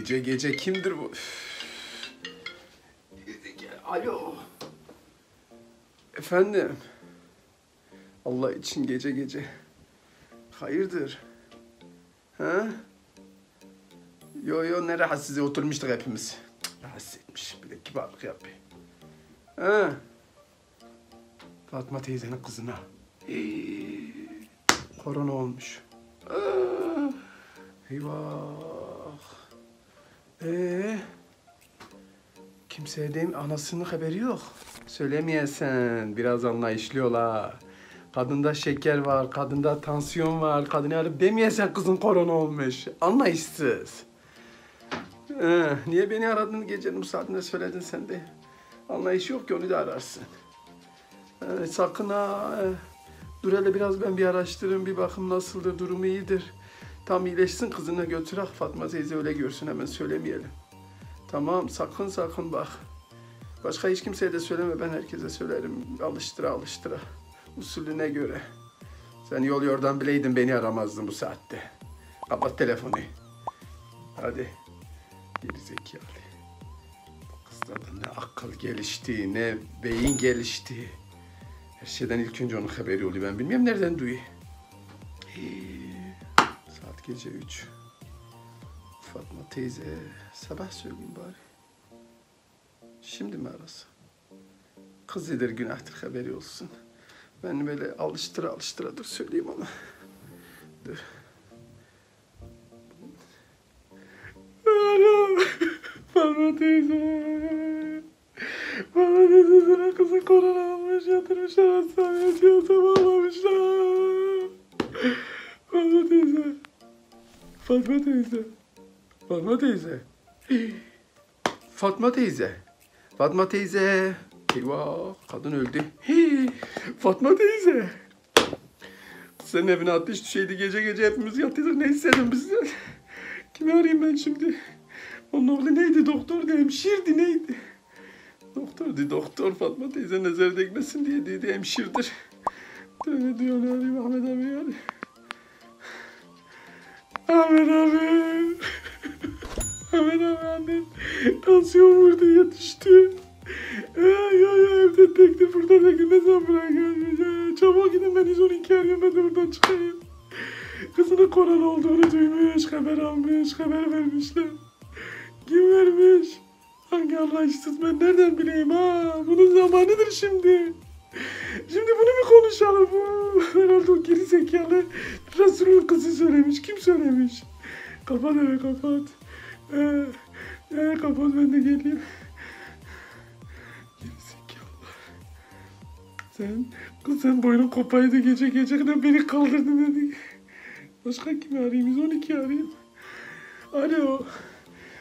gece kimdir bu? Alo. Efendim. Allah için gece gece. Hayırdır? Ha? Yo yo ne rahatsız oturmuştuk hepimiz. Cık, Rahatsız etmiş. Bir de kibarlık yapıyor. Ha? Fatma teyzenin kızına. Hii, korona olmuş. Aa, eyvah. Ee, kimseye değil anasının haberi yok. Söylemeyesen biraz anlayışlı ol ha. Kadında şeker var, kadında tansiyon var. Kadını arayıp demeyesen kızın korona olmuş. Anlayışsız. Ee, niye beni aradın gecenin bu saatinde söyledin sen de? Anlayış yok ki onu da ararsın. Ee, sakın ha. e, Dur hele biraz ben bir araştırayım bir bakım nasıldır, durumu iyidir. Tam iyileşsin kızına götürek Fatma teyze öyle görsün hemen söylemeyelim. Tamam sakın sakın bak. Başka hiç kimseye de söyleme ben herkese söylerim. Alıştıra alıştıra. Usulüne göre. Sen yol yordan bileydin beni aramazdın bu saatte. Kapat telefonu. Hadi. Geri zekalı. Bu kızda da ne akıl gelişti, ne beyin gelişti. Her şeyden ilk önce onun haberi oluyor. Ben bilmiyorum nereden duyuyor. Hii, Saat gece üç. Fatma teyze sabah söyleyeyim bari. Şimdi mi arası? Kızıdır günahtır haberi olsun. Ben böyle alıştıra alıştıra dur söyleyeyim ona. Dur. Fatma teyze. Fatma teyze sana kızın korona olmuş yatırmışlar hastaneye bağlamışlar. Fatma teyze. Fatma teyze. Fatma teyze. Fatma teyze. Fatma teyze. Eyvah kadın öldü. Fatma teyze. Senin evine ateş düşeydi gece gece hepimiz yatıyorduk. Ne hissedin biz? Kimi arayayım ben şimdi? Onun oğlu neydi? Doktordu, hemşirdi neydi? Doktordu, doktor Fatma teyze nazar değmesin diye dedi hemşirdir. Ne diyor ne arayayım Ahmet abi yani. Ahmet abi. Ahmet abi annem tansiyon vurdu yatıştı. Ay ay evde tekti burada tekti ne zaman buraya. Ay, Çabuk gidin ben 112 arıyorum ben de buradan çıkayım. Kızına korona olduğunu duymuş, haber almış, haber vermişler. Kim vermiş? Hangi anlayışsız ben nereden bileyim ha? Bunun zamanıdır şimdi. Şimdi bunu mu konuşalım? Herhalde o geri zekalı Resul'ün kızı söylemiş. Kim söylemiş? Kapat eve kapat. Ee, ee, kapat ben de geleyim. Geri zekalı. Sen, kız sen boynun kopaydı gece gece kadar beni kaldırdın dedi. Başka kimi arayayım? 112 arayayım. Alo.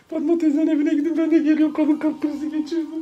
Fatma teyzenin evine gidin ben de geliyorum. Kadın kalp krizi geçirdi.